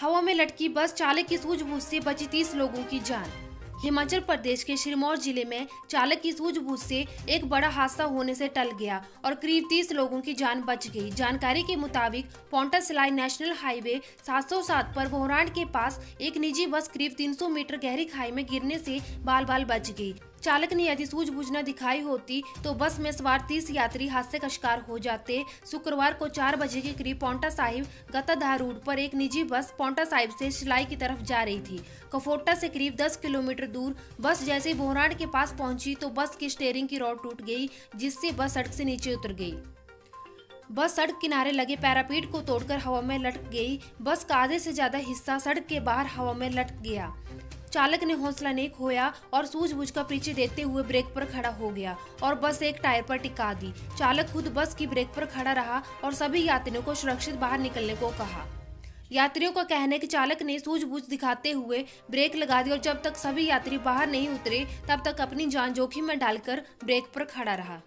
हवा में लटकी बस चालक की सूझबूझ से बची तीस लोगों की जान। हिमाचल प्रदेश के सिरमौर ज़िले में चालक की सूझबूझ से एक बड़ा हादसा होने से टल गया और करीब 30 लोगों की जान बच गई। जानकारी के मुताबिक पोंटा सिलाई नेशनल हाईवे 707 पर बोहरान के पास एक निजी बस करीब 300 मीटर गहरी खाई में गिरने से बाल बाल बच गई चालक ने यदि सूझबूझ न दिखाई होती तो बस में सवार तीस यात्री हादसे का शिकार हो जाते। शुक्रवार को चार बजे के करीब पोंटा साहिब गताधार रूट पर एक निजी बस पोंटा साहिब से शिलाई की तरफ़ जा रही थी। कफोटा से करीब 10 किलोमीटर दूर बस जैसे बोहराड़ के पास पहुँची तो बस की स्टेयरिंग की रॉड टूट गई, जिससे बस सड़क से नीचे उतर गई। बस सड़क किनारे लगे पैरापीट को तोड़कर हवा में लटक गई। बस का आधे से ज़्यादा हिस्सा सड़क के बाहर हवा में लटक गया। चालक ने हौसला नहीं खोया और सूझबूझ का पीछे देते हुए ब्रेक पर खड़ा हो गया और बस एक टायर पर टिका दी। चालक खुद बस की ब्रेक पर खड़ा रहा और सभी यात्रियों को सुरक्षित बाहर निकलने को कहा। यात्रियों का कहना है कि चालक ने सूझबूझ दिखाते हुए ब्रेक लगा दी और जब तक सभी यात्री बाहर नहीं उतरे, तब तक अपनी जान जोखिम में डालकर ब्रेक पर खड़ा रहा।